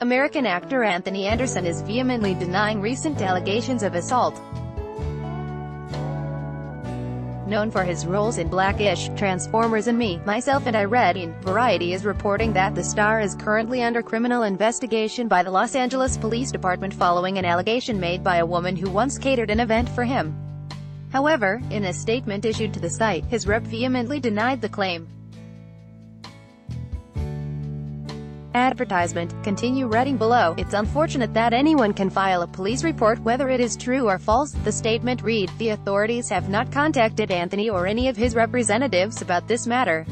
American actor Anthony Anderson is vehemently denying recent allegations of assault. Known for his roles in Black-ish, Transformers and Me, Myself and Irene, Variety is reporting that the star is currently under criminal investigation by the Los Angeles Police Department following an allegation made by a woman who once catered an event for him. However, in a statement issued to the site, his rep vehemently denied the claim. Advertisement. Continue reading below. It's unfortunate that anyone can file a police report whether it is true or false. The statement read, The authorities have not contacted Anthony or any of his representatives about this matter.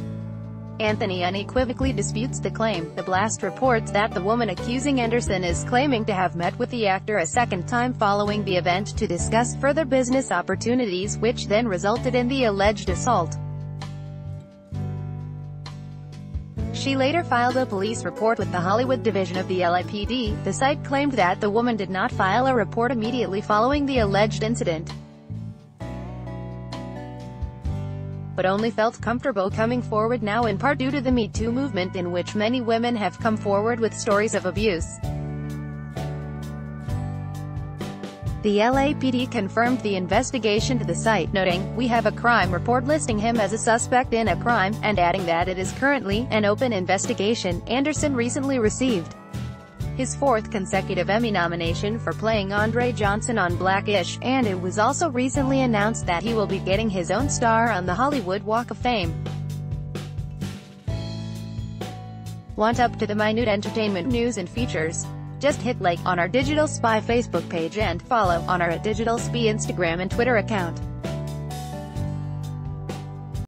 Anthony unequivocally disputes the claim. The blast reports that the woman accusing Anderson is claiming to have met with the actor a second time following the event to discuss further business opportunities which then resulted in the alleged assault. She later filed a police report with the Hollywood division of the LAPD. The site claimed that the woman did not file a report immediately following the alleged incident, but only felt comfortable coming forward now in part due to the Me Too movement in which many women have come forward with stories of abuse. The LAPD confirmed the investigation to the site, noting, We have a crime report listing him as a suspect in a crime, and adding that it is currently an open investigation. Anderson recently received his fourth consecutive Emmy nomination for playing Andre Johnson on Black-ish, and it was also recently announced that he will be getting his own star on the Hollywood Walk of Fame. Want up to the minute entertainment news and features? Just hit like on our Digital Spy Facebook page and follow on our Digital Spy Instagram and Twitter account.